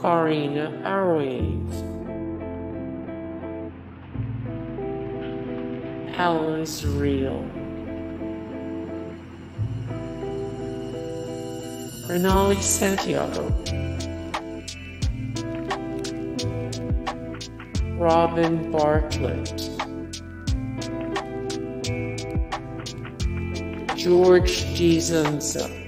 Karina Arroyave, Al Israel, Renoly Santiago, Robin Bartlett, George Dzundza,